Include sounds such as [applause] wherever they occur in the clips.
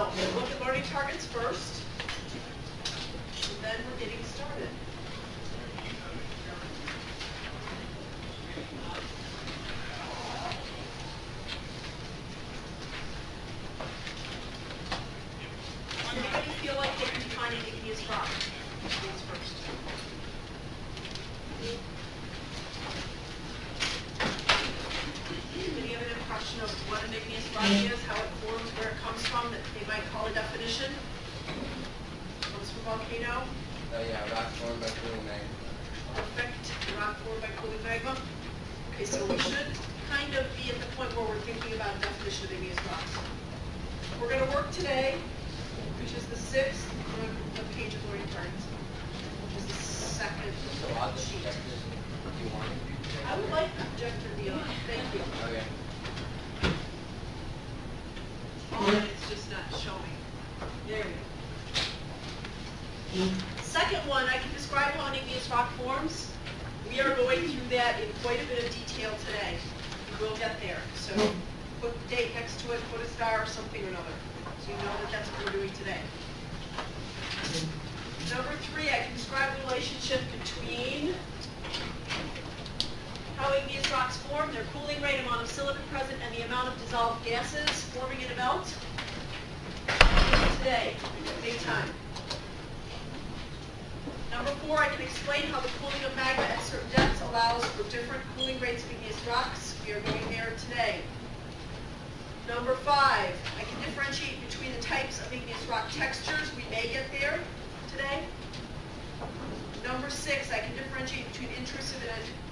So going to look at learning targets first, and then we're getting started.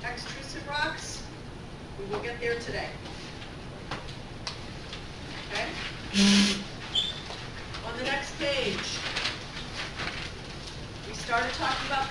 extrusive rocks. We will get there today. Okay? On the next page, we started talking about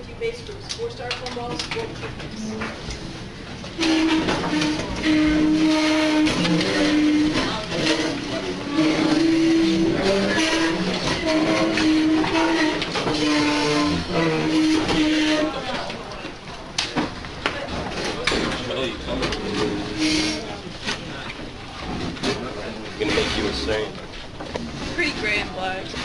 subject base groups, four styrofoam balls, four Gonna make you insane. Pretty grand black.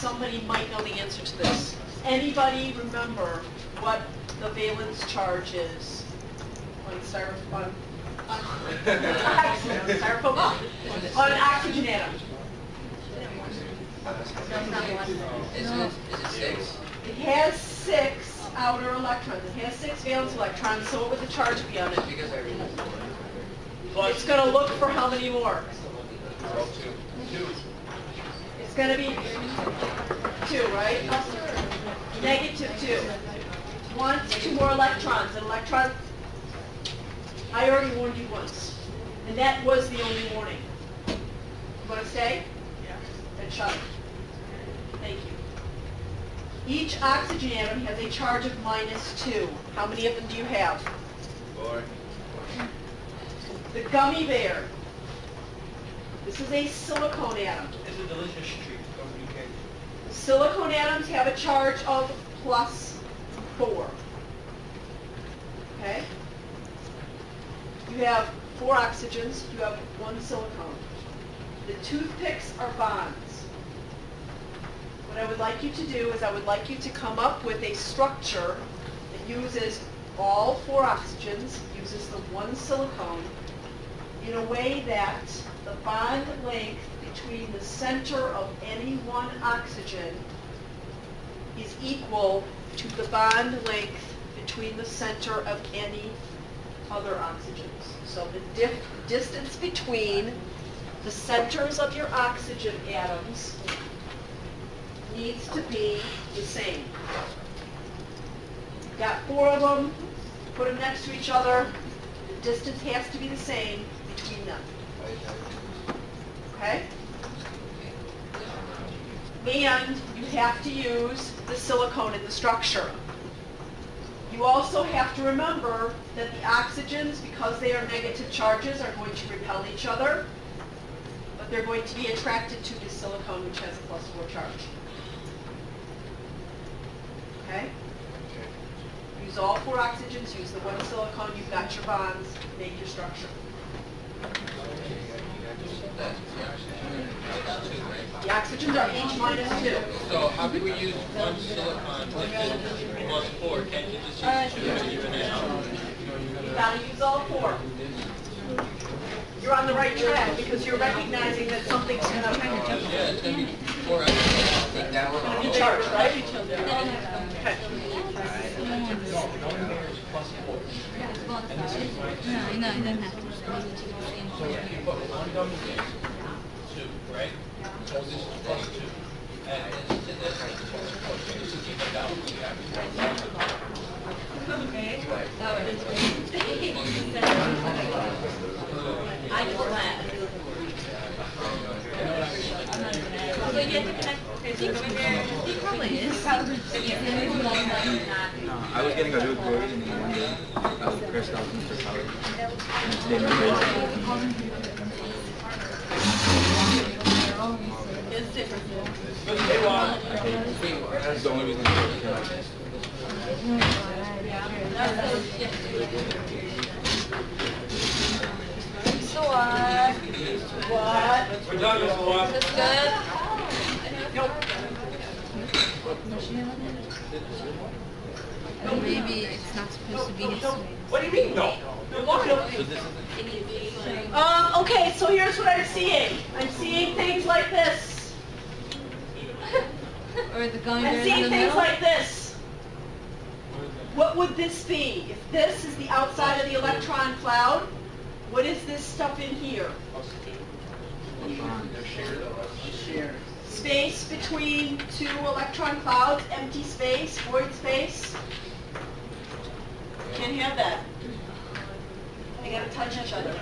Somebody might know the answer to this, anybody remember what the valence charge is on styrofoam, on, on, oxygen atom? Is it, is it six? It has six outer electrons. It has six valence electrons, so what would the charge be on it? Because I read it. It's gonna look for how many more? Two. two. It's gonna be two, right? Negative two. Wants two more electrons. An electron, I already warned you once, and that was the only warning. You wanna stay? Yeah. Then shut it. Thank you. Each oxygen atom has a charge of minus two. How many of them do you have? Four. The gummy bear. This is a silicone atom. It's a delicious treat. Silicone atoms have a charge of plus four. Okay? You have four oxygens, you have one silicone. The toothpicks are bonds. What I would like you to do is I would like you to come up with a structure that uses all four oxygens, uses the one silicone, in a way that the bond length between the center of any one oxygen is equal to the bond length between the center of any other oxygens. So the distance between the centers of your oxygen atoms needs to be the same. Got four of them, put them next to each other, the distance has to be the same between them, okay? And you have to use the silicone in the structure. You also have to remember that the oxygens, because they are negative charges, are going to repel each other, but they're going to be attracted to the silicone, which has a plus four charge. Okay? Use all four oxygens, use the one silicone, you've got your bonds, make your structure. That's two, right? The oxygens are each minus two. So how can we use one silicon if plus four? Can't you just use two to even it out? You gotta use all four. You're on the right track because you're recognizing that something's gonna, Yeah, it's gonna be four extra. Take that one gonna be off. charged, right? Okay. No, no, you don't have to. So if you put one bear, two, right? So this is plus two. And this to plus. So this is even out. You have I just laughed. He probably is. No, I was getting a root grade and then one day I was pressed out from Mr. Howard. And today my grade. It's different. That's the only reason I took care. So what? What? We're done, Mr. Juan. That's good? Nope. Maybe it's not supposed to be this way. What do you mean, no? Um, okay, so here's what I'm seeing. I'm seeing things like this. [laughs] Or the going I'm seeing the things middle? like this. What would this be? If this is the outside of the electron cloud, what is this stuff in here? Space between two electron clouds, empty space, void space. can't have that. They gotta touch each other.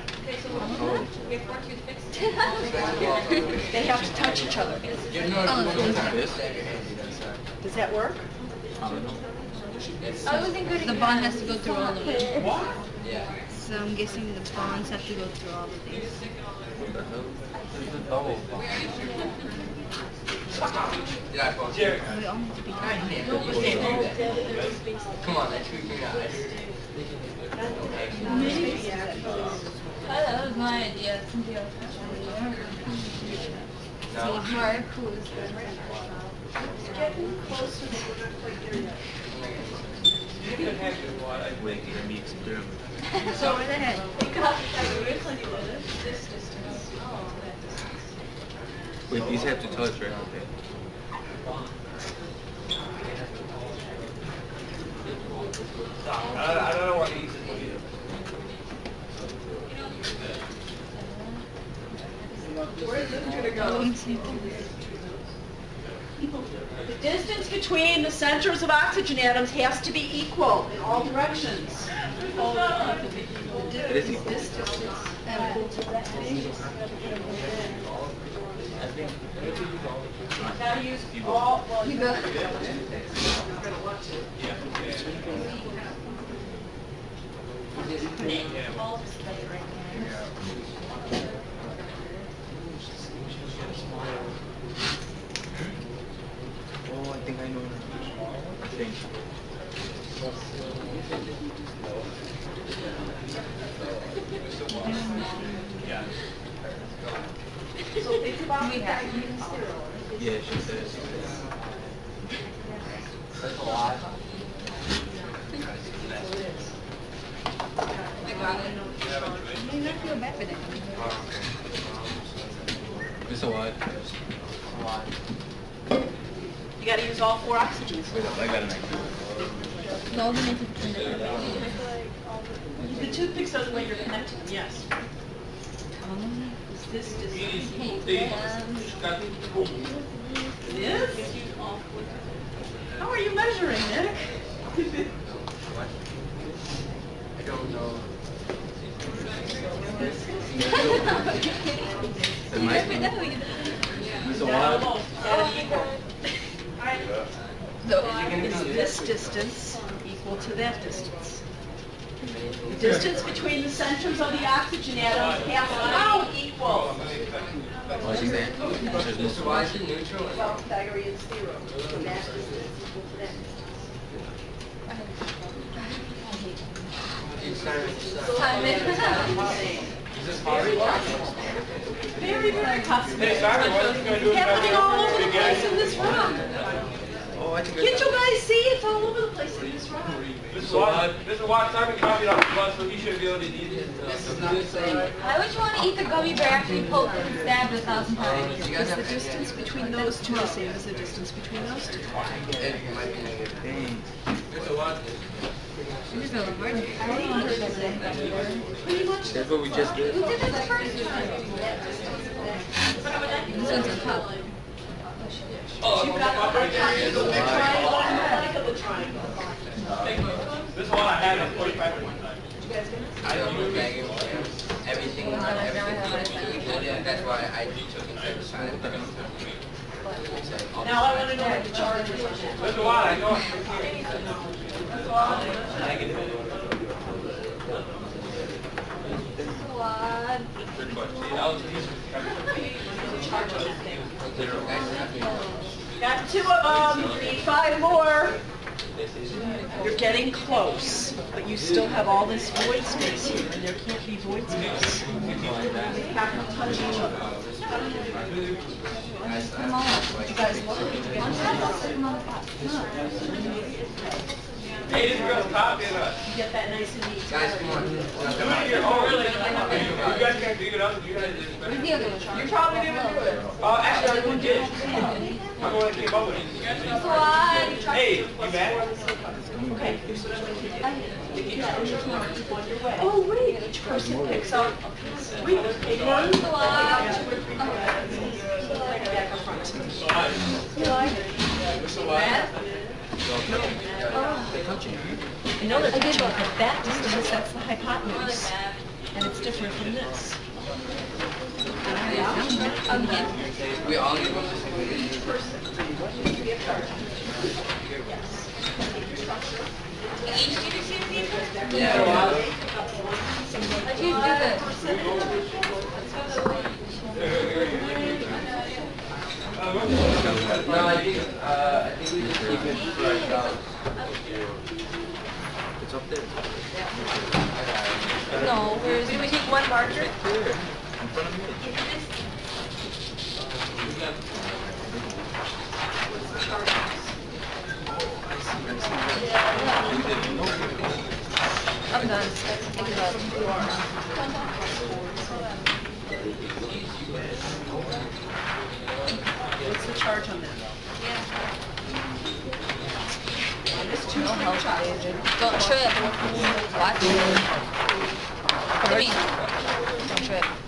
Oh. [laughs] They have to touch each other. Give North Oh, one so time. this? Stab your hand to the side. Does that work? I don't know. The bond has to go through all of it. Yeah. So I'm guessing the bonds have to go through all of these. You. Come on, let's figure it out. That was my idea. Cynthia. No. Mark, who is Getting we're not quite there yet. You can have your water, I Wait, think. let me experiment. So right ahead. This distance. Wait, these have to touch, right? Okay. I don't, I don't know what he said either. Where's this gonna go? The distance between the centers of oxygen atoms has to be equal in all directions. It is equal. Gotta use all, well, you got. Oh, I think I know. I think. So think about We that. have. Yeah, she says. That's a lot. I may not feel bad for that. It's a lot. A lot. You gotta use all four oxygens. Wait up, I got an idea. The alternative between the The toothpicks are the way you're connecting them, yes. Um, Is this distance? Hey, They um, just got boom. It is? How are you measuring, Nick? What? I don't know. It might be. It's a lot. Gotta be equal. Alright, No. is this distance equal to that distance? The distance between the centers of the oxygen atoms has to be equal. Oh, I think that. There's no So why is it neutral? Well, Pythagorean theorem, so that distance equal to that distance. Each side of the side. Is this hard? Very, very custom. Hey, Simon, what are you gonna do? Happening all over the place in this room. Oh, I think Can't you guys see? It's all over the place in this room. This is what, this is what Simon copied off the bus, so he should is would you want to eat the gummy bear after you poked it and stabbed a thousand times? You Is the distance between those two the same as the distance between those two? You. I. That's what we just did. We did it the first time. This on top. Oh, You've got the triangle. This is what I had on forty-five at one time. So, negative, yeah. Everything, everything. Yeah, that's why I took it to the. Now I want to know what the charge is. This is what I know. Squad. Good question. That was. Got two of them, need five more. You're getting close, but you still have all this void space here, and there can't be void space. They have to touch each other. You guys look, Hey, this girl's copying us. you get that nice and neat. Guys, come on. Do it here. Oh, really? You guys can't figure it out. You guys did Where's it. the other one? You probably didn't do it. Oh, actually, I didn't get it. I'm the one that came up with it. Hey, you mad? Okay. Oh, wait, each person picks up a piece. Wait, one, three, back, back or front. Red? No. I know they're touching it, but that distance, that's the hypotenuse. And it's different from this. We all need one. Yeah. Let's just do this. No, I think, uh, I think we just keep it ourselves. It's up there. No, we take one marker? Right there. In front of me. I'm done. You, love. What's the charge on that? This two Don't help, David. Don't trip. Watch. Come here. Don't trip.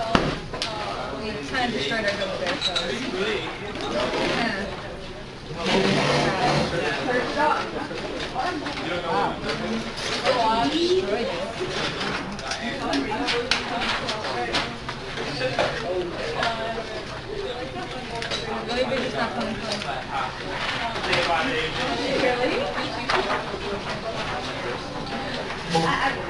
always were good at pen. We kind of destroyed our double bear phones. Yeah. Really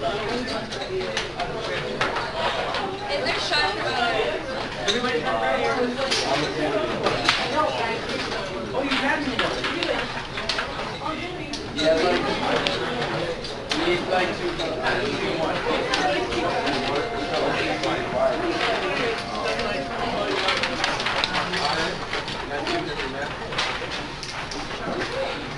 like, need like two, at least one. Alright, you ready? Alright, I give them. Well, take my paper there, Louis.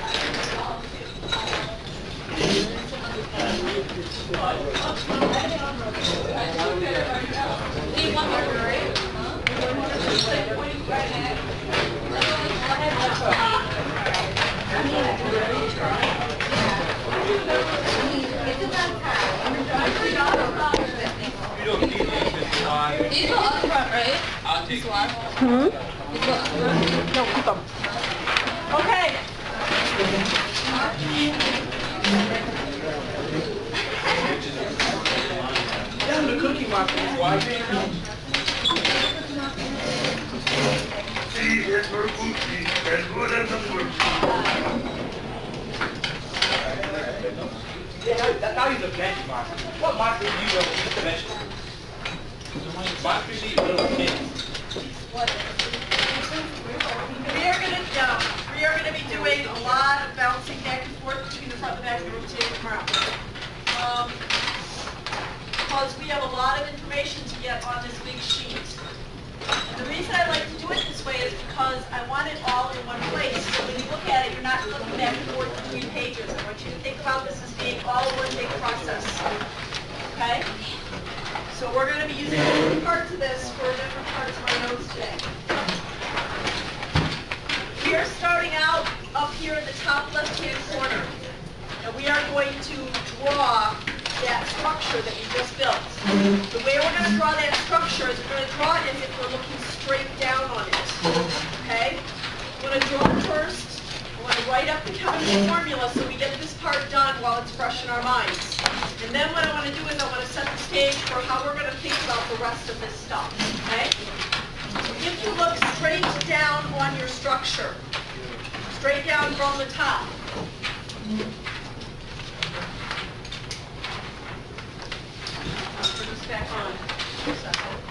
on your structure, straight down from the top, Put this back on. for a second.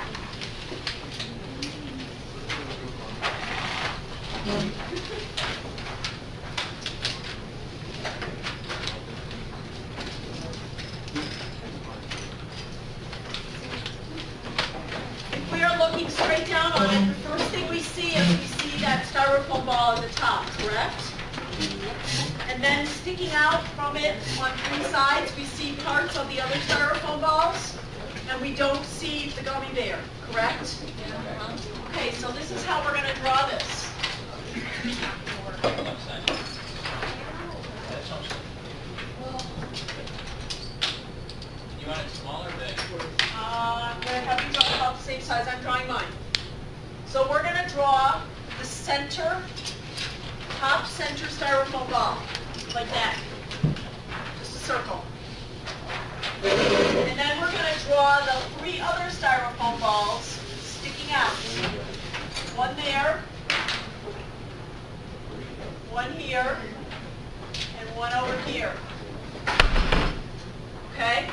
If we are looking straight down on it, the first thing we see is we see that styrofoam ball at the top, correct? And then sticking out from it on three sides, we see parts of the other styrofoam balls, and we don't see the gummy bear, correct? Okay, so this is how we're gonna draw this. Left side. That sounds good. You want it smaller, big? Uh, I'm gonna have you draw about the same size I'm drawing mine. So we're gonna draw the center, top center styrofoam ball, like that. Just a circle. And then we're gonna draw the three other styrofoam balls sticking out. One there, one here, and one over here. Okay?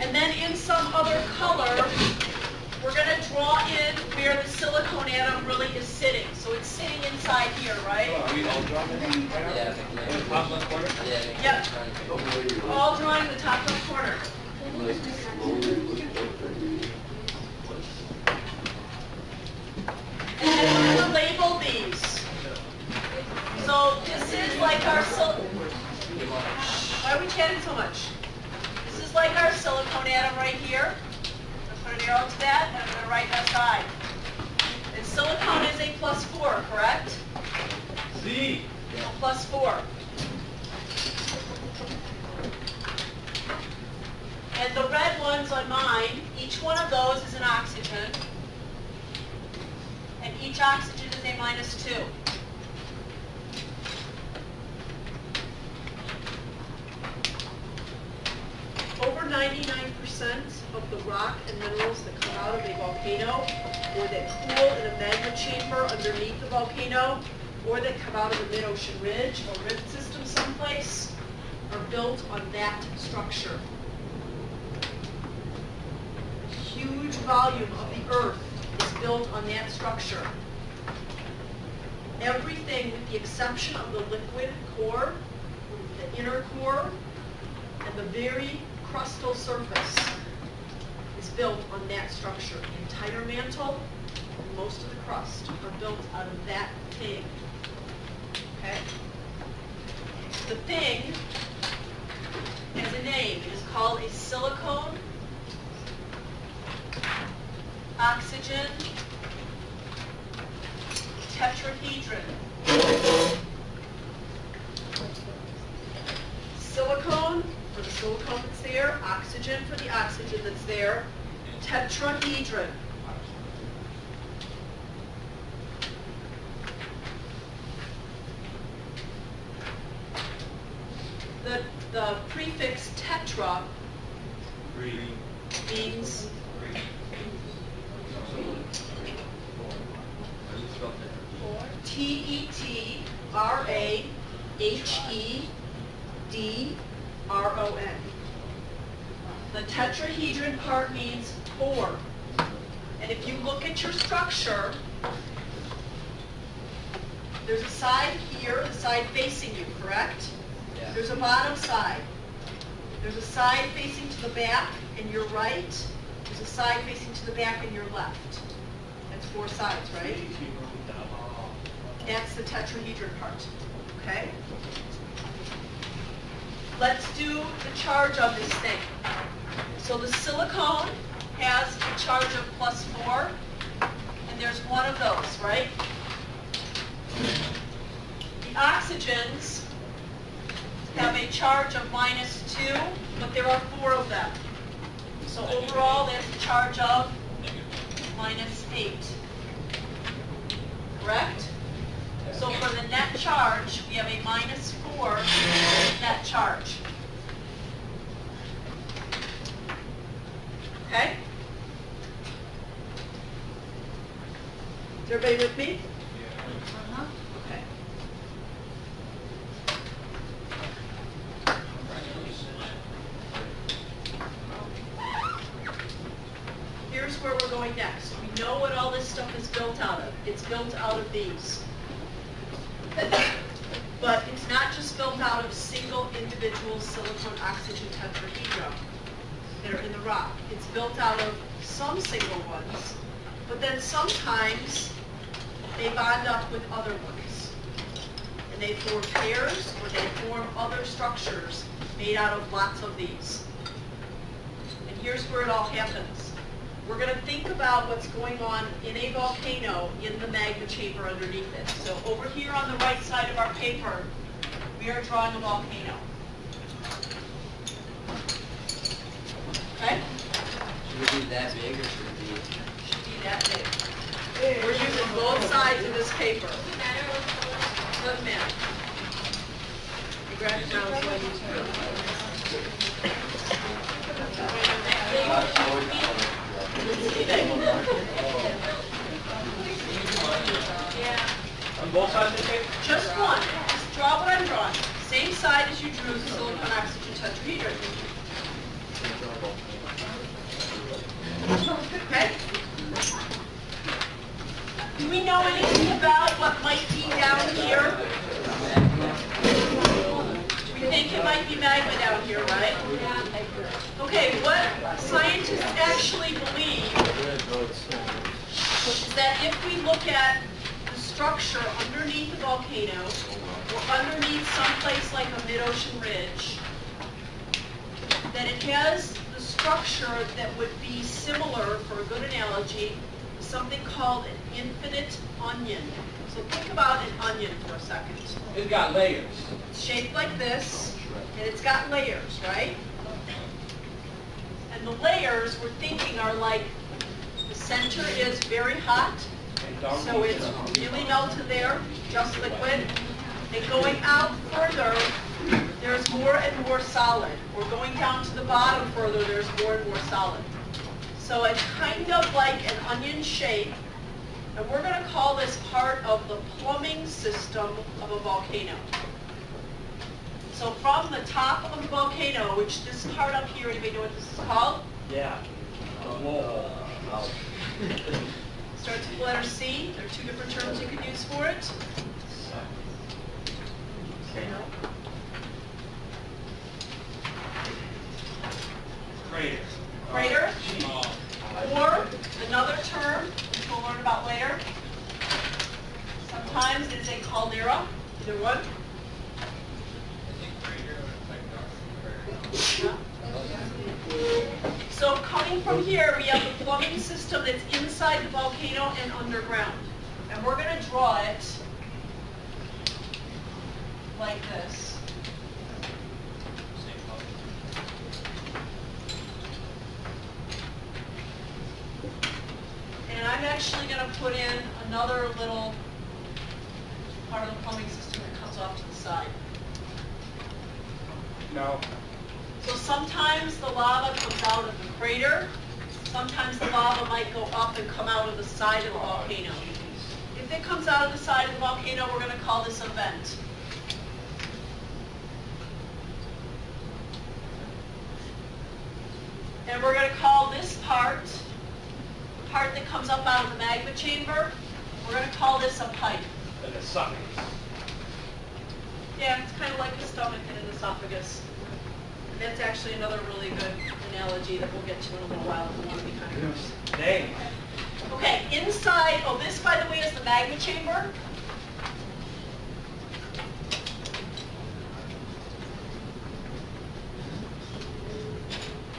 And then in some other color, we're going to draw in where the silicone atom really is sitting. So it's sitting inside here, right? Are we all drawing it? Yeah, In the top left corner? yeah. Yep. All drawing the top left corner. And then we're going to label these. So this is like our sil- Why are we chatting so much? is like our silicone atom right here. I'm going to put an arrow to that, and I'm going to write SI. And silicone is a plus 4, correct? Z. So plus 4. And the red ones on mine, each one of those is an oxygen. And each oxygen is a minus 2. 99% of the rock and minerals that come out of a volcano, or that cool in a magma chamber underneath the volcano, or that come out of a mid-ocean ridge or rift system someplace, are built on that structure. Huge volume of the earth is built on that structure. Everything with the exception of the liquid core, the inner core, and the very crustal surface is built on that structure. The entire mantle and most of the crust are built out of that thing. Okay? The thing has a name. It is called a silicone oxygen tetrahedron. Silicone for the silicone that's there, oxygen for the oxygen that's there, tetrahedron. The, the prefix tetra Green. means T E T R A H E D R O N. The tetrahedron part means four. And if you look at your structure, there's a side here, the side facing you, correct? Yeah. There's a bottom side. There's a side facing to the back and your right. There's a side facing to the back and your left. That's four sides, right? That's the tetrahedron part, okay? Let's do the charge of this thing. So the silicone has a charge of plus four, and there's one of those, right? The oxygens have a charge of minus two, but there are four of them. So overall, that's a charge of minus eight. Correct? So for the net charge, we have a minus four net charge. Okay? Is everybody with me? Okay. Here's where we're going next. We know what all this stuff is built out of. It's built out of these. But it's not just built out of single individual silicon oxygen tetrahedra that are in the rock. It's built out of some single ones, but then sometimes they bond up with other ones. And they form pairs or they form other structures made out of lots of these. And here's where it all happens. We're going to think about what's going on in a volcano in the magma chamber underneath it. So over here on the right side of our paper, we are drawing a volcano. Okay? Should it be that big or should it be? Should be that big. We're using both sides of this paper. Doesn't. You grab it down so I use On both sides of the paper? Just one. Just draw what I'm drawing. Same side as you drew the silicon oxygen tetrahedron. Okay? Do we know anything about what might be down here? We think it might be magma down here, right? Okay, what scientists actually believe is that if we look at the structure underneath the volcano, or underneath someplace like a mid-ocean ridge, that it has the structure that would be similar, for a good analogy, something called an infinite onion. So think about an onion for a second. It's got layers. It's shaped like this, and it's got layers, right? And the layers, we're thinking, are like, the center is very hot, so it's really melted there, just liquid. And going out further, there's more and more solid. Or going down to the bottom further, there's more and more solid. So it's kind of like an onion shape, and we're going to call this part of the plumbing system of a volcano. So from the top of the volcano, which this part up here, anybody know what this is called? Yeah. Um, uh, the wall. [laughs] Starts with the letter C. There are two different terms you can use for it. Crater. Crater. Gee. Or another term, which we'll learn about later. Sometimes it's a caldera, either one. So coming from here, we have the plumbing system that's inside the volcano and underground. And we're going to draw it like this. And I'm actually going to put in another little part of the plumbing system that comes off to the side. No. So sometimes the lava comes out of the crater, sometimes the lava might go up and come out of the side of the volcano. If it comes out of the side of the volcano, we're going to call this a vent. And we're going to call this part, part that comes up out of the magma chamber, we're going to call this a pipe. And the suckers. Yeah, it's kind of like a stomach and an esophagus. And that's actually another really good analogy that we'll get to in a little while if we want to be kind of gross. Dang. Okay, inside, oh, this, by the way, is the magma chamber.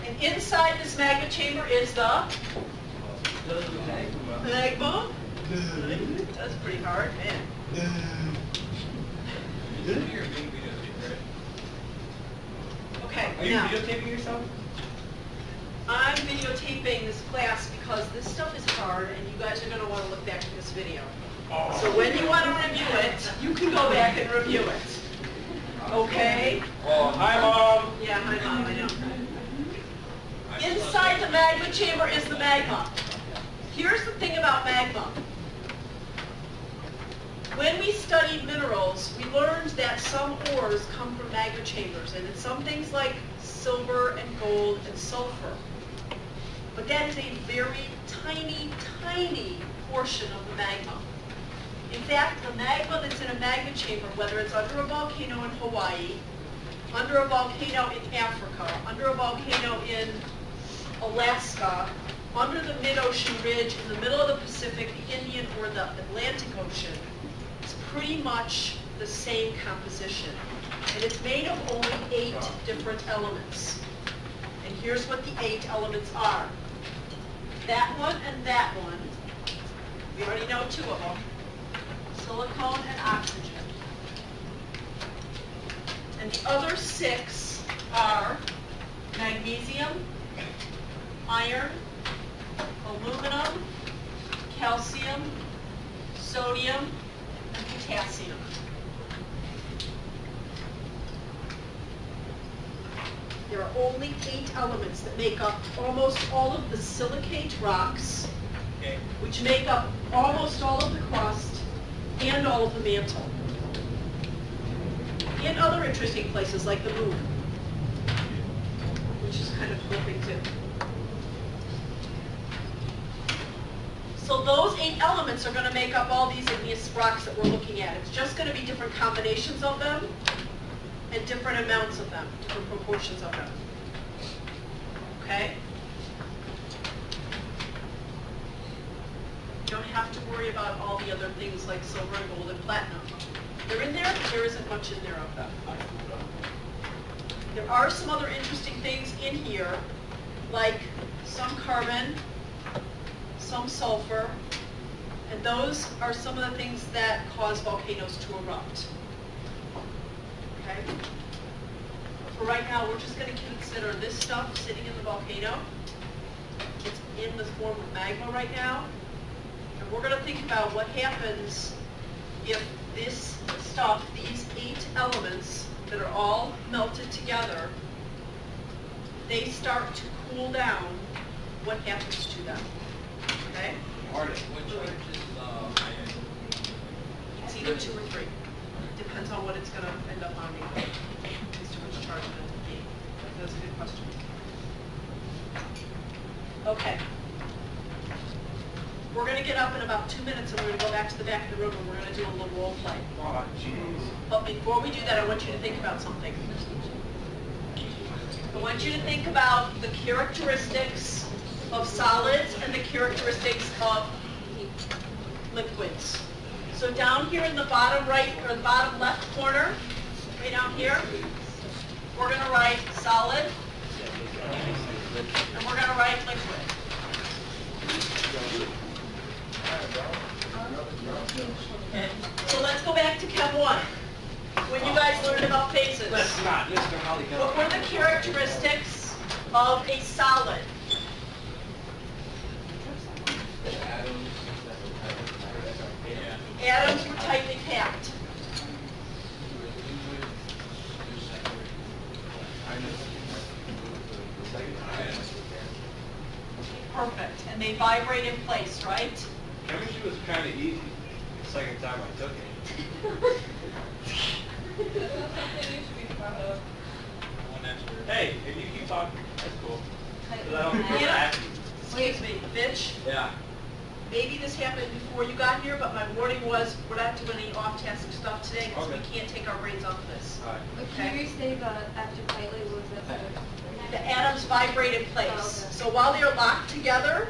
And inside this magma chamber is the magma. That's pretty hard, man. You're being videotaped, right? Okay, Are you now, videotaping yourself? I'm videotaping this class because this stuff is hard and you guys are gonna wanna look back at this video. So oh. when you wanna review it, you can go back and review it. Okay? Oh, hi, Mom. Yeah, hi mom, I know. Inside the magma chamber is the magma. Here's the thing about magma. When we studied minerals, we learned that some ores come from magma chambers, and it's some things like silver and gold and sulfur. But that is a very tiny, tiny portion of the magma. In fact, the magma that's in a magma chamber, whether it's under a volcano in Hawaii, under a volcano in Africa, under a volcano in Alaska, under the mid-ocean ridge in the middle of the Pacific, the Indian or the Atlantic Ocean, it's pretty much the same composition. And it's made of only eight different elements. And here's what the eight elements are. That one and that one, we already know two of them, silicone and oxygen. And the other six are magnesium, iron, aluminum, calcium, sodium, and potassium. There are only eight elements that make up almost all of the silicate rocks, Okay. which make up almost all of the crust and all of the mantle. And other interesting places like the moon, which is kind of cool thing too. So those eight elements are gonna make up all these igneous rocks that we're looking at. It's just gonna be different combinations of them and different amounts of them, different proportions of them. Okay? You don't have to worry about all the other things like silver and gold and platinum. They're in there, but there isn't much in there of them. There are some other interesting things in here, like some carbon, some sulfur, and those are some of the things that cause volcanoes to erupt. Okay? For right now, we're just gonna consider this stuff sitting in the volcano. It's in the form of magma right now. And we're gonna think about what happens if this stuff, these eight elements that are all melted together, they start to cool down, what happens to them? Okay? Hardest. Which, which is, uh. It's either two or three. Depends on what it's gonna end up on me. As to which charge it will be. That's a good question. Okay. We're gonna get up in about two minutes and we're gonna go back to the back of the room and we're gonna do a little role play. Oh, jeez. But before we do that, I want you to think about something. I want you to think about the characteristics of solids and the characteristics of liquids. So down here in the bottom right, or the bottom left corner, way down here, we're gonna write solid, and we're gonna write liquid. Okay, so let's go back to Chem 1, when you guys learned about phases. Let's not, Mr. Holly. What were the characteristics of a solid? Atoms were tightly packed. Perfect, and they vibrate in place, right? Chemistry was kind of easy. The second time I took it. That's something you should be proud of. One answer. Hey, if you keep talking, that's cool. I don't remember. Excuse me, bitch. Yeah. Maybe this happened before you got here, but my warning was, we're not doing any off-task stuff today, because we can't take our brains off of this. All right. But Can you restate the after tightly, was that? The atoms vibrate in place. Oh, okay. So while they're locked together,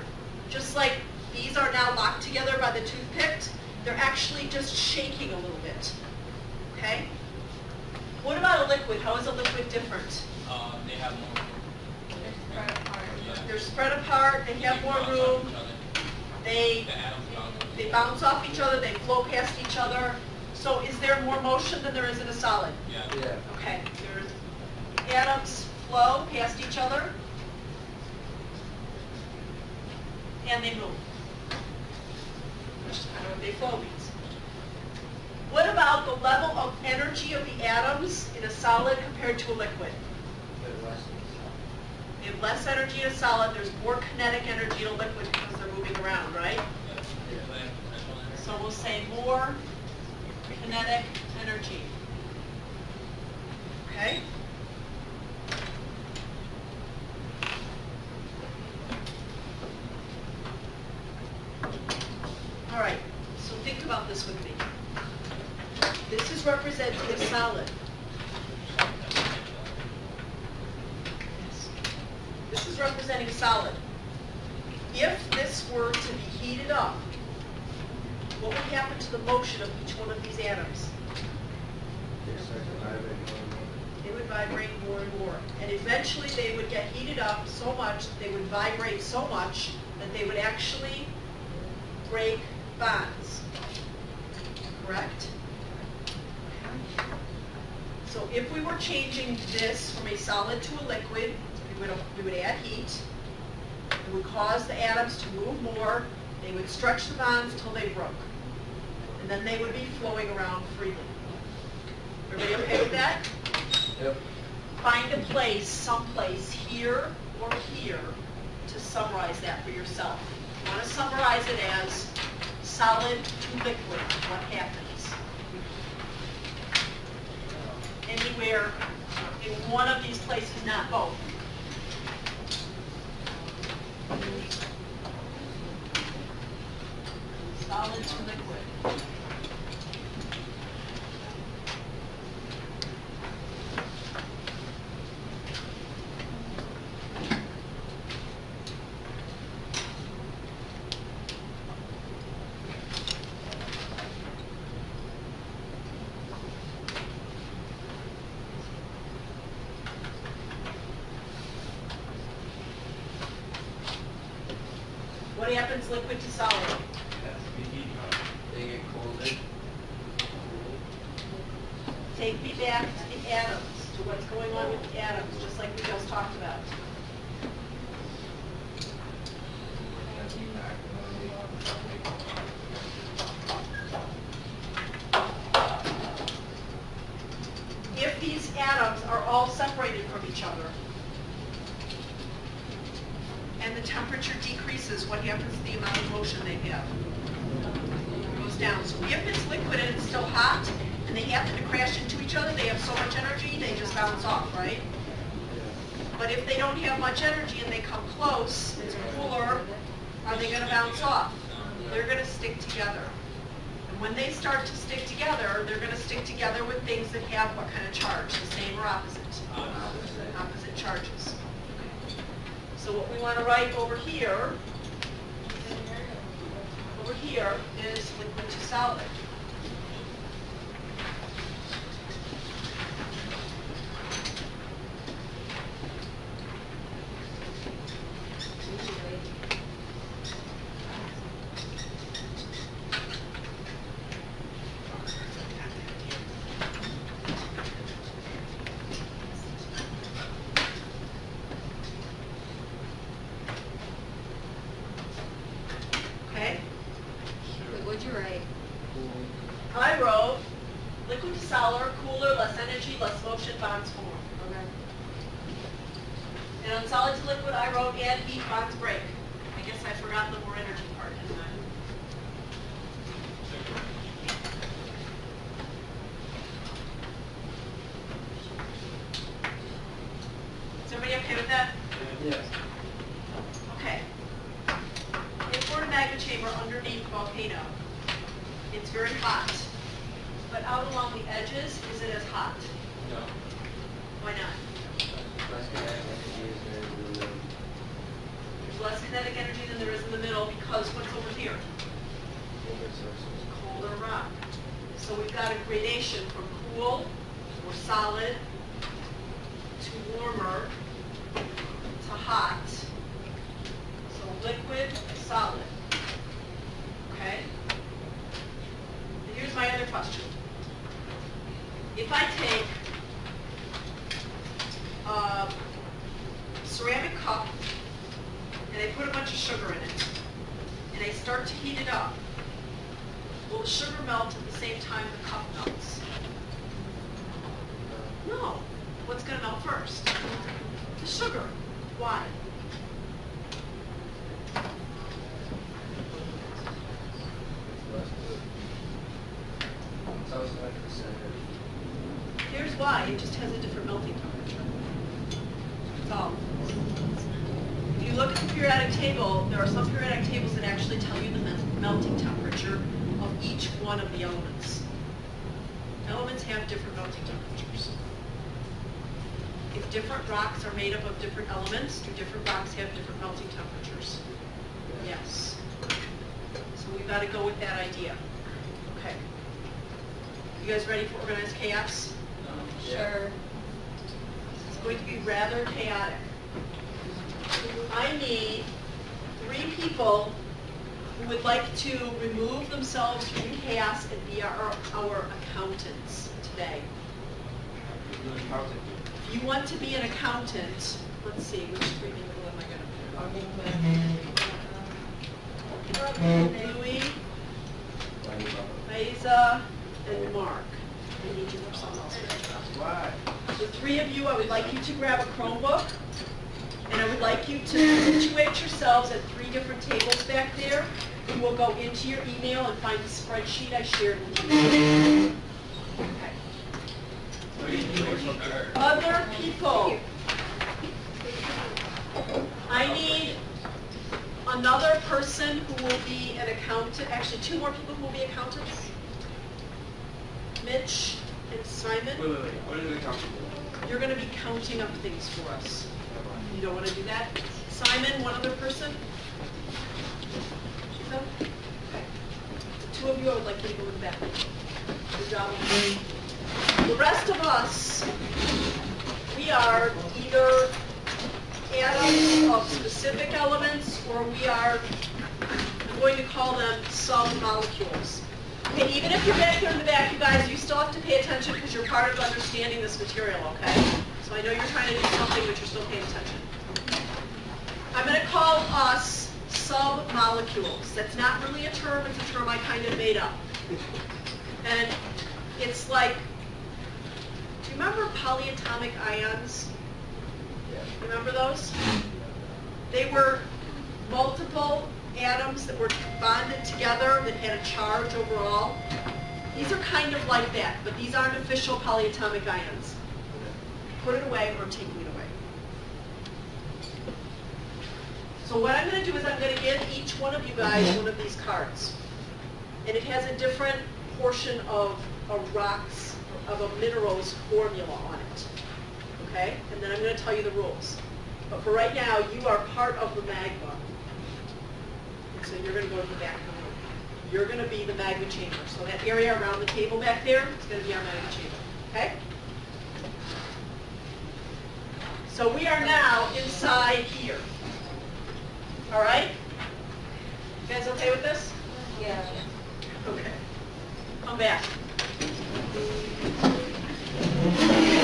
just like these are now locked together by the toothpick, they're actually just shaking a little bit. Okay? What about a liquid? How is a liquid different? Uh, they have more room. They're spread apart. Yeah. They're spread apart, they have more room, each other. They, bounce off they each bounce off each other, they flow past each other. So is there more motion than there is in a solid? Yeah. Yeah. Okay, there's atoms flow past each other. And they move. Which is kind of what they flow means. What about the level of energy of the atoms in a solid compared to a liquid? They have less energy in a solid, there's more kinetic energy in a liquid because they're moving around, right? So we'll say more kinetic energy. Okay? All right, so think about this with me. This is representing a solid. This is representing solid. If were to be heated up, what would happen to the motion of each one of these atoms? They would vibrate more and more. And eventually they would get heated up so much, that they would vibrate so much that they would actually break bonds. Correct? So if we were changing this from a solid to a liquid, we would, we would add heat. It would cause the atoms to move more. They would stretch the bonds till they broke. And then they would be flowing around freely. Everybody okay with that? Yep. Find a place, someplace here or here to summarize that for yourself. You want to summarize it as solid to liquid, what happens? Anywhere in one of these places, not both. Solid to liquid. What happens liquid to solid? They get colder. Take me back to the atoms, to what's going on with the atoms, just like we just talked about. If these atoms are all separated from each other, and the temperature decreases, what happens to the amount of motion they have? It goes down. So if it's liquid and it's still hot, they happen to crash into each other, they have so much energy, they just bounce off, right? But if they don't have much energy and they come close, it's cooler, are they gonna bounce off? They're gonna stick together. And when they start to stick together, they're gonna stick together with things that have what kind of charge, the same or opposite? Opposite charges. So what we wanna write over here, over here is liquid to solid. chamber underneath the volcano. It's very hot. But out along the edges, is it as hot? No. Why not? There's less kinetic energy than there is in the middle because what's over here? Colder rock. So we've got a gradation from cool or solid to warmer to hot. So liquid, solid. Question. If I take a ceramic cup and I put a bunch of sugar in it and I start to heat it up, will the sugar melt at the same time the cup melts? No. What's going to melt first? The sugar. Why? Here's why, it just has a different melting temperature. That's all. If you look at the periodic table, there are some periodic tables that actually tell you the mel- melting temperature of each one of the elements. Elements have different melting temperatures. If different rocks are made up of different elements, do different rocks have different melting temperatures? Yes. So we've got to go with that idea. Okay. You guys ready for organized chaos? Sure. It's going to be rather chaotic. I need three people who would like to remove themselves from chaos and be our, our accountants today. If you want to be an accountant, let's see, which three people am I going to put? Louis, Liza, and Mark. I need you for something else. The three of you, I would like you to grab a Chromebook, and I would like you to situate yourselves at three different tables back there. You will go into your email and find the spreadsheet I shared with you. Okay. Other people. I need another person who will be an accountant, actually two more people who will be accountants. Mitch and Simon. Wait, wait, wait, what are they talking? You're going to be counting up things for us. You don't want to do that? Simon, one other person? Okay. The two of you, I would like you to go in the back. Good job. The rest of us, we are either atoms of specific elements, or we are, I'm going to call them sub-molecules. Okay, even if you're back here in the back, you guys, you still have to pay attention because you're part of understanding this material, okay? So I know you're trying to do something, but you're still paying attention. I'm going to call us sub-molecules. That's not really a term, it's a term I kind of made up. And it's like, remember polyatomic ions? Remember those? They were multiple atoms that were bonded together that had a charge overall. These are kind of like that, but these aren't official polyatomic ions. Put it away or taking it away. So what I'm going to do is I'm going to give each one of you guys one of these cards. And it has a different portion of a rock's, of a mineral's formula on it. Okay? And then I'm going to tell you the rules. But for right now, you are part of the magma. And so you're going to go to the back of the room. You're going to be the magma chamber. So that area around the table back there is going to be our magma chamber. Okay? So we are now inside here. All right? You guys okay with this? Yeah. Okay. Come back. Great. Please.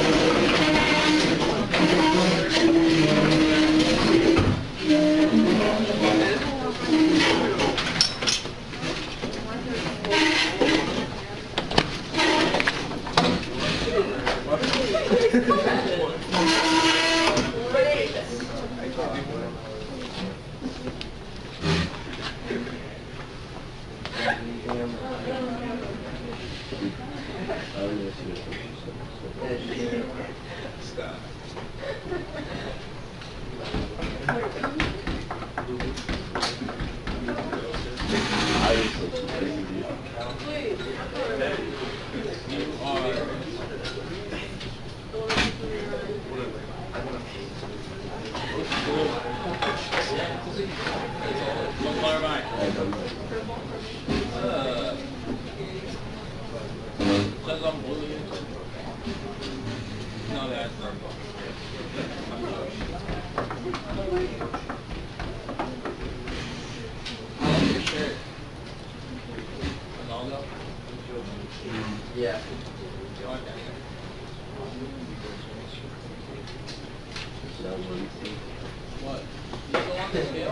Yeah.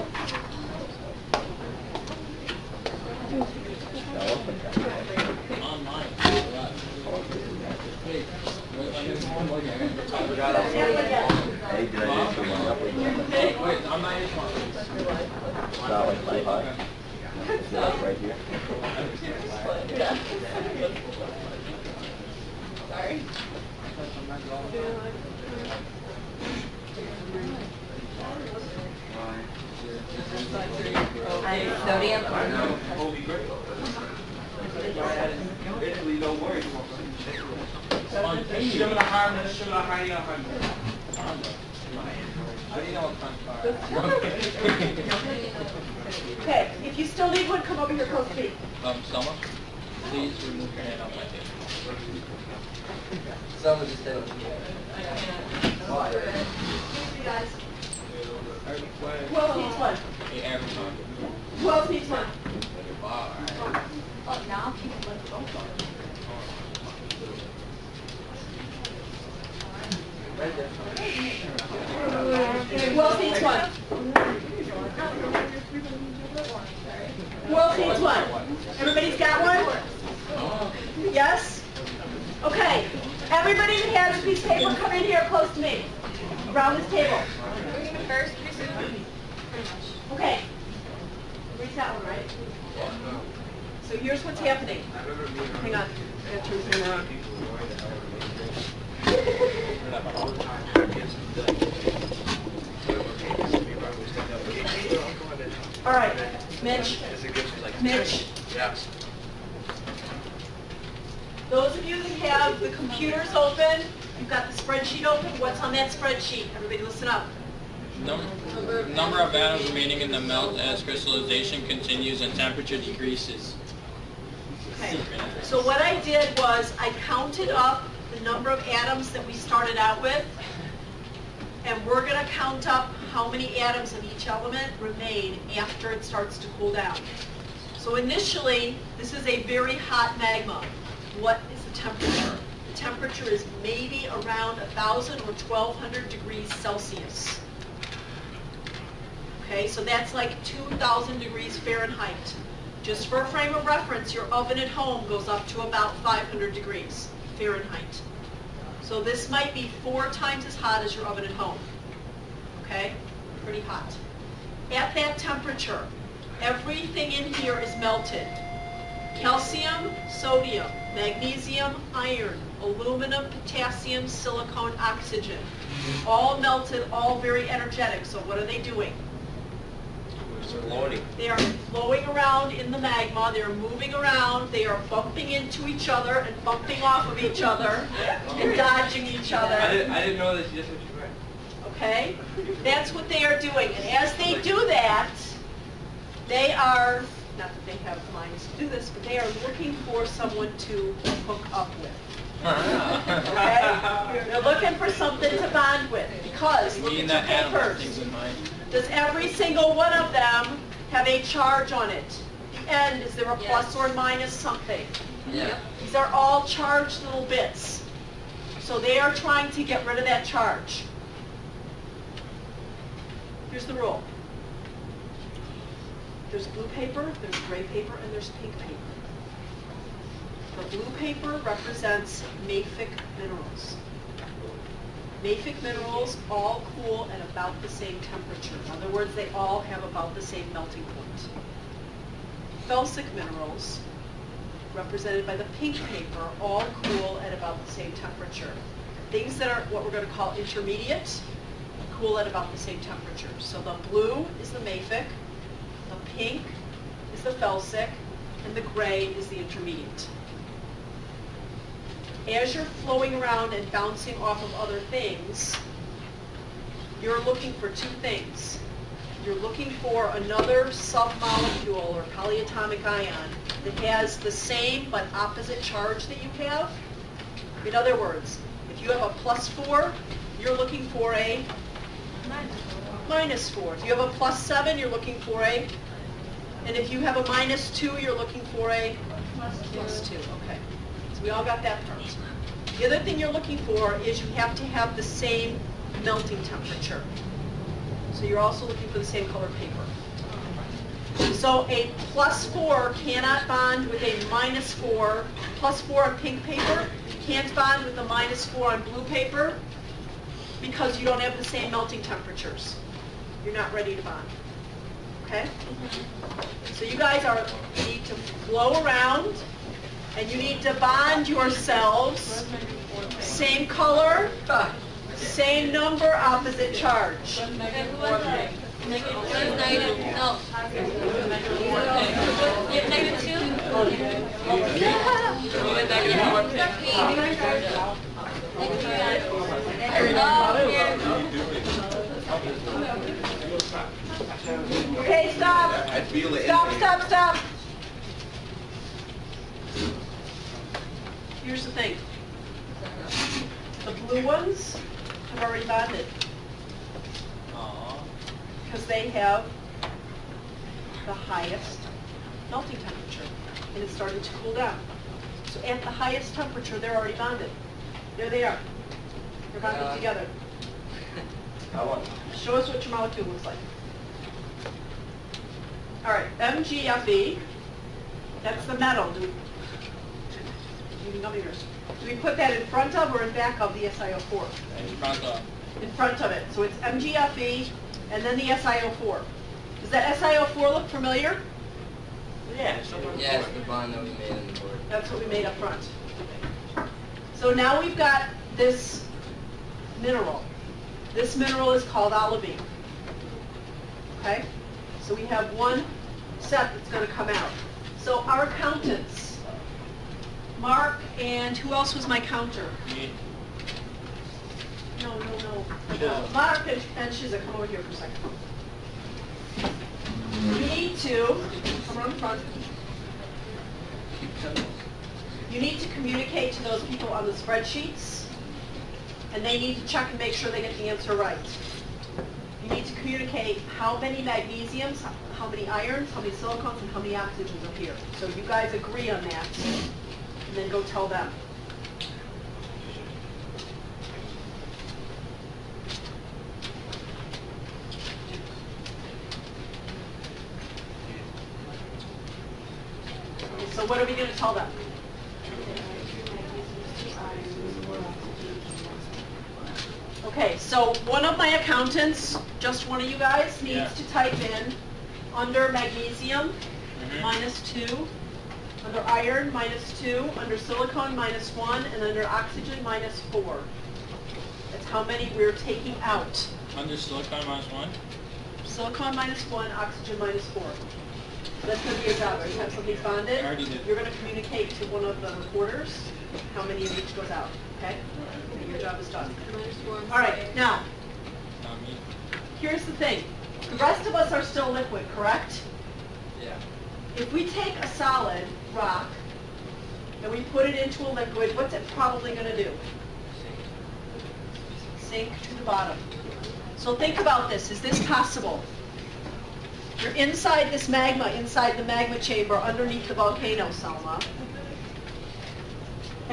Have the computers open, you've got the spreadsheet open, what's on that spreadsheet? Everybody listen up. Num- Number of atoms remaining in the melt as crystallization continues and temperature decreases. Okay. So what I did was I counted up the number of atoms that we started out with, and we're going to count up how many atoms of each element remain after it starts to cool down. So initially, this is a very hot magma. What temperature? The temperature is maybe around 1,000 or 1,200 degrees Celsius. Okay, so that's like 2,000 degrees Fahrenheit. Just for a frame of reference, your oven at home goes up to about 500 degrees Fahrenheit. So this might be four times as hot as your oven at home. Okay, pretty hot. At that temperature, everything in here is melted. Calcium, sodium, magnesium, iron, aluminum, potassium, silicone, oxygen. All melted, all very energetic. So what are they doing? Loading. They are flowing around in the magma, they are moving around, they are bumping into each other and bumping off of each other and [laughs] dodging each I other. didn't, I didn't know that you read. Okay? That's what they are doing. And as they do that, they are, not that they have minds to do this, but they are looking for someone to hook up with. Okay? They're looking for something to bond with because, look Meaning at that your atom things papers. in mind. Does every single one of them have a charge on it? The end, is there a plus Yes. or minus something? Yeah. These are all charged little bits. So they are trying to get rid of that charge. Here's the rule. There's blue paper, there's gray paper, and there's pink paper. The blue paper represents mafic minerals. Mafic minerals all cool at about the same temperature. In other words, they all have about the same melting point. Felsic minerals represented by the pink paper, all cool at about the same temperature. Things that are what we're going to call intermediate, cool at about the same temperature. So the blue is the mafic, pink is the felsic, and the gray is the intermediate. As you're flowing around and bouncing off of other things, you're looking for two things. You're looking for another submolecule or polyatomic ion that has the same but opposite charge that you have, In other words, if you have a plus four, you're looking for a minus four. If you have a plus seven, you're looking for a, and if you have a minus two, you're looking for a plus two, okay. So we all got that part. The other thing you're looking for is you have to have the same melting temperature. So you're also looking for the same color paper. So a plus four cannot bond with a minus four, plus four on pink paper, can't bond with a minus four on blue paper because you don't have the same melting temperatures. You're not ready to bond. Okay? So you guys are, you need to flow around and you need to bond yourselves. Same color, same number, opposite charge. Okay, who was that? Negative, who's negative, no. You have negative two? Oh, here. Okay, stop. I feel it. Stop, stop, stop. Here's the thing. The blue ones have already bonded because they have the highest melting temperature and it's starting to cool down. So at the highest temperature, they're already bonded. There they are. They're bonded Yeah. together. [laughs] I want. Show us what your molecule looks like. All right, MGFE, that's the metal. Do you can. Do we put that in front of or in back of the SiO4? In front of. In front of it. So it's MGFE and then the SiO4. Does that SiO4 look familiar? Yeah, somewhere. Yes, the bond that we made on the board. That's what we made up front. So now we've got this mineral. This mineral is called olivine. Okay? So we have one set that's going to come out. So our accountants, Mark and who else was my counter? No, no, no. no. Mark and, and Shiza, come over here for a second. You need to, come around front. You need to communicate to those people on the spreadsheets, and they need to check and make sure they get the answer right. You need to communicate how many magnesiums, how many irons, how many silicones, and how many oxygens are here. So you guys agree on that, and then go tell them. So what are we going to tell them? Okay, so one of my accountants, just one of you guys, Yeah. needs to type in under magnesium, mm-hmm. minus two, under iron, minus two, under silicon, minus one, and under oxygen, minus four. That's how many we're taking out. Under silicon minus one? Silicon minus one, oxygen minus four. That's gonna be your job? You have something bonded? I already did. You're gonna communicate to one of the reporters how many of each goes out, okay? Okay, Your job is done. All right, now, here's the thing. The rest of us are still liquid, correct? Yeah. If we take a solid rock and we put it into a liquid, what's it probably gonna do? Sink to the bottom. So think about this, is this possible? You're inside this magma, inside the magma chamber, underneath the volcano, Selma.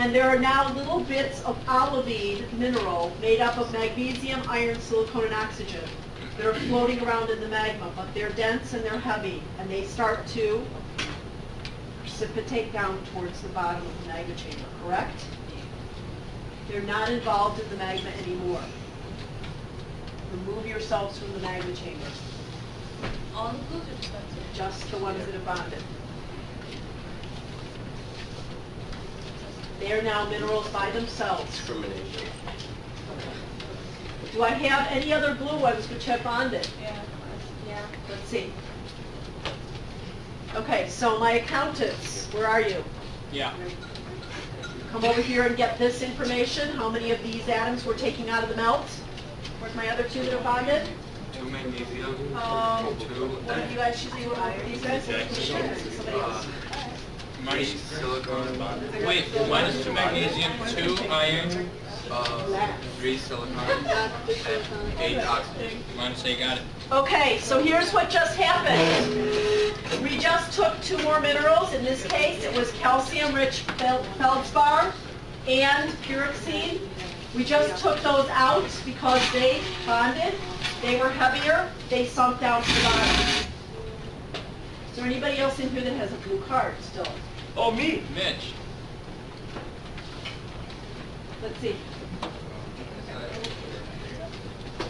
And there are now little bits of olivine mineral made up of magnesium, iron, silicon, and oxygen that are floating around in the magma, but they're dense and they're heavy, and they start to precipitate down towards the bottom of the magma chamber, correct? They're not involved in the magma anymore. Remove yourselves from the magma chamber, All the blues are just the ones that have bonded. They are now minerals by themselves. Discrimination. Do I have any other blue ones which have bonded? Yeah. Yeah. Let's see. Okay, so my accountants, where are you? Yeah. Come over here and get this information, how many of these atoms we're taking out of the melt? Where's my other two that are bonded? Two magnesium, Um, two. what have you guys choosing, are these guys? Somebody else. Wait, minus two magnesium, two iron, uh, three silicon, and eight oxygen. minus eight, got it. Okay, so here's what just happened. We just took two more minerals. In this case, it was calcium-rich feldspar and pyroxene. We just took those out because they bonded. They were heavier. They sunk down to the bottom. Is there anybody else in here that has a blue card still? Oh, me? Mitch, Let's see.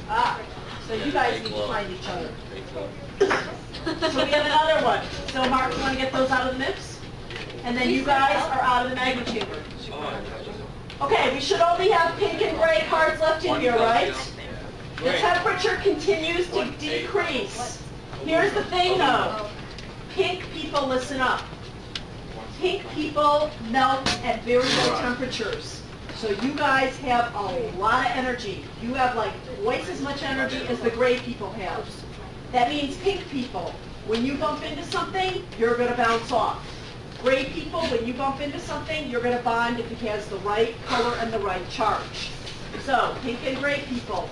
Ah, so you guys need to find each other. So we have another one. So Mark, you want to get those out of the mix? And then you guys are out of the magma chamber. Okay, we should only have pink and gray cards left in here, right? The temperature continues to decrease. Here's the thing though. Pink people, listen up. Pink people melt at very low temperatures. So you guys have a lot of energy. You have like twice as much energy as the gray people have. That means pink people, when you bump into something, you're gonna bounce off. Gray people, when you bump into something, you're gonna bond if it has the right color and the right charge. So, pink and gray people,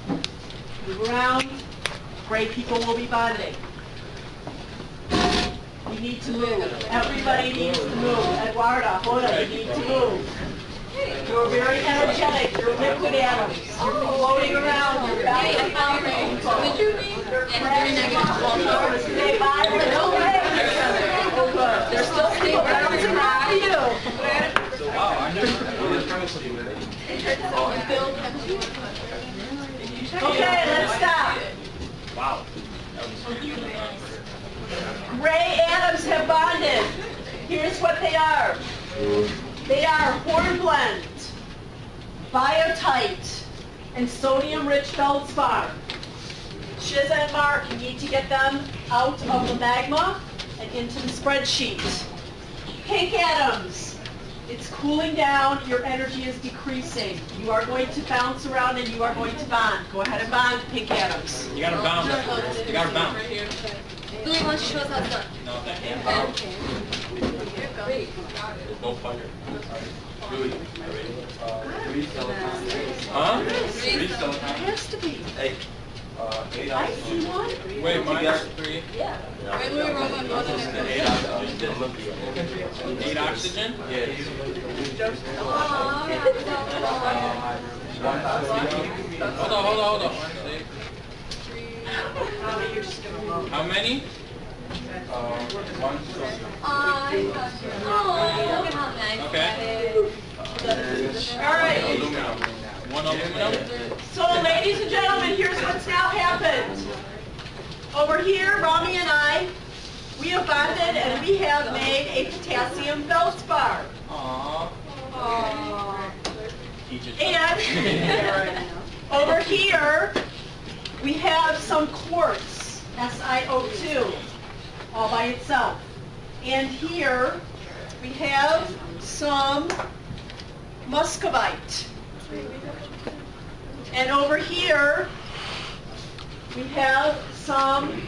move around. Gray people will be bonding. We need to move. Everybody needs to move. Eduarda, Hoda, you need to move. You're very energetic. You're liquid atoms. You're floating around. You're bouncing around. Would you be? You're And very negative. crashing. Stay. We're no way. Good. Still people bouncing around you. Okay, let's stop. Wow. Gray atoms have bonded. Here's what they are. They are hornblende, biotite, and sodium-rich feldspar. Shiz and Mark, you need to get them out of the magma and into the spreadsheet. Pink atoms. It's cooling down, your energy is decreasing. You are going to bounce around and you are going to bond. Go ahead and bond, pink atoms. you gotta bounce, you gotta bounce. Billy wants to show us how it's done. No, thank you. No fire. Three silicon, Huh? Three silicon. Has to be. Eight. Uh, eight I see one. Wait, minus three, Right, we were on the Eight oxygen. eight oxygen? Hold on, hold on, hold on. How many? Okay. All right. So ladies and gentlemen, here's what's now happened. Over here, Rami and I, we have bonded and we have made a potassium feldspar. Aww. Aww. And [laughs] over here, we have some quartz, SiO2, all by itself. And here, we have some muscovite. And over here, we have some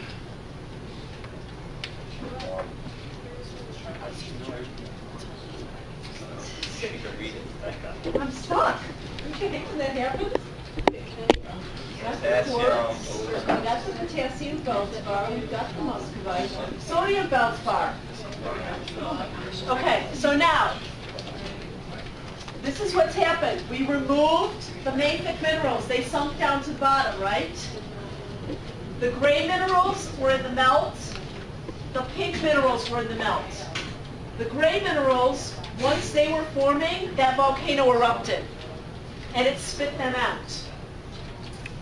I'm stuck. [laughs] Can that happen? That's the quartz. Potassium feldspar, we've got the muscovite, sodium feldspar. Okay, so now, this is what's happened. We removed the mafic minerals, they sunk down to the bottom, right? The gray minerals were in the melt, the pink minerals were in the melt. The gray minerals, once they were forming, that volcano erupted, and it spit them out.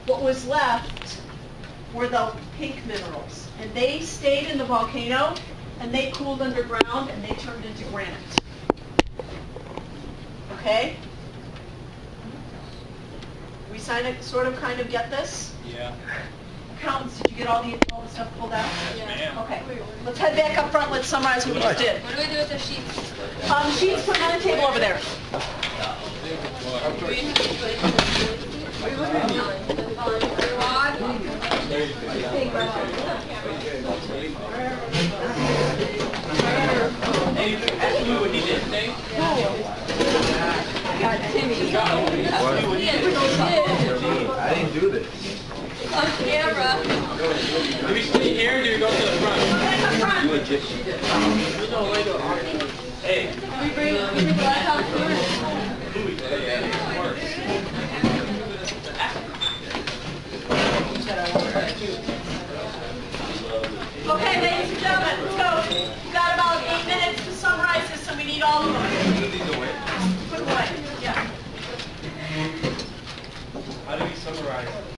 What was left were the pink minerals, and they stayed in the volcano, and they cooled underground, and they turned into granite. Okay? We sign of, sort of, kind of get this? Yeah. Accountants, did you get all the, all the stuff pulled out? Yes, ma'am. Okay, let's head back up front, let's summarize what we just did. What do we do with the sheets? Um, sheets put on the table over there. Hey, actually, me? God, Timmy. What? Yeah, no Gee, I didn't do this. On camera. Do we stay here or do we go to the front? You Egyptian. Hey. We bring, we bring black out first. Okay, ladies and gentlemen, go. We've got about eight minutes to summarize this, so we need all of them. Put away, yeah. How do we summarize?